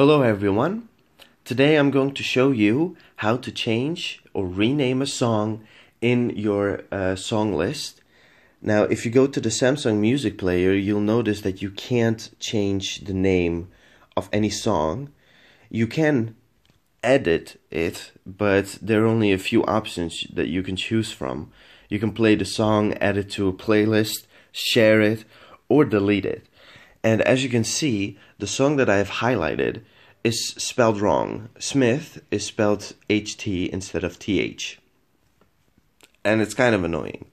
Hello everyone. Today I'm going to show you how to change or rename a song in your uh, song list. Now, if you go to the Samsung Music Player, you'll notice that you can't change the name of any song. You can edit it, but there are only a few options that you can choose from. You can play the song, add it to a playlist, share it, or delete it. And as you can see, the song that I have highlighted is spelled wrong. Smith is spelled HT instead of TH. And it's kind of annoying.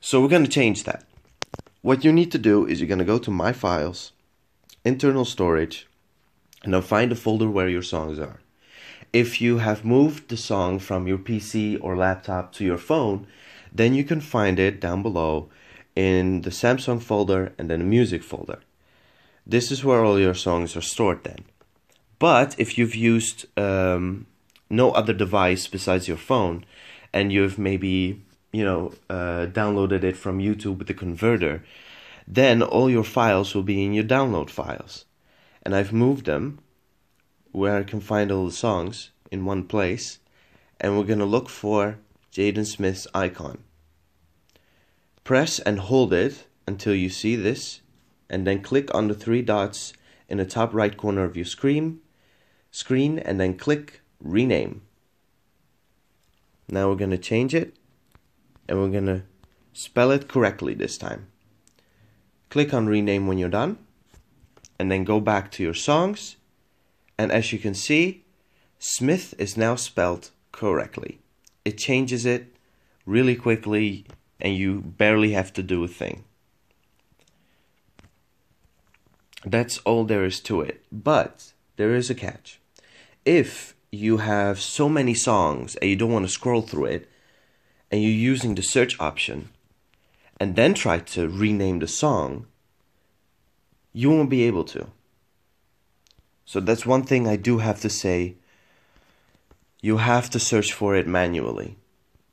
So we're going to change that. What you need to do is you're going to go to My Files, Internal Storage, and then find the folder where your songs are. If you have moved the song from your PC or laptop to your phone, then you can find it down below in the Samsung folder and then the music folder. This is where all your songs are stored then. But if you've used um, no other device besides your phone, and you've maybe you know uh, downloaded it from YouTube with the converter, then all your files will be in your download files. And I've moved them where I can find all the songs in one place, and we're gonna look for Jaden Smith's icon. Press and hold it until you see this, and then click on the three dots in the top right corner of your screen screen and then click rename. Now we're going to change it and we're going to spell it correctly this time. Click on rename when you're done and then go back to your songs and as you can see Smith is now spelled correctly. It changes it really quickly and you barely have to do a thing. That's all there is to it. But there is a catch if you have so many songs and you don't want to scroll through it and you're using the search option and then try to rename the song, you won't be able to. So that's one thing I do have to say. You have to search for it manually.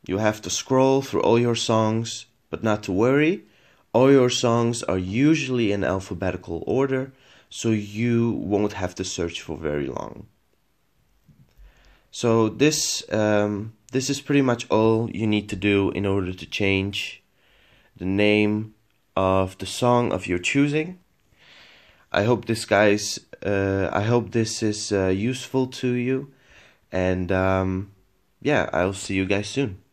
You have to scroll through all your songs, but not to worry. All your songs are usually in alphabetical order, so you won't have to search for very long. So this um, this is pretty much all you need to do in order to change the name of the song of your choosing. I hope this guys uh, I hope this is uh, useful to you and um, yeah I'll see you guys soon.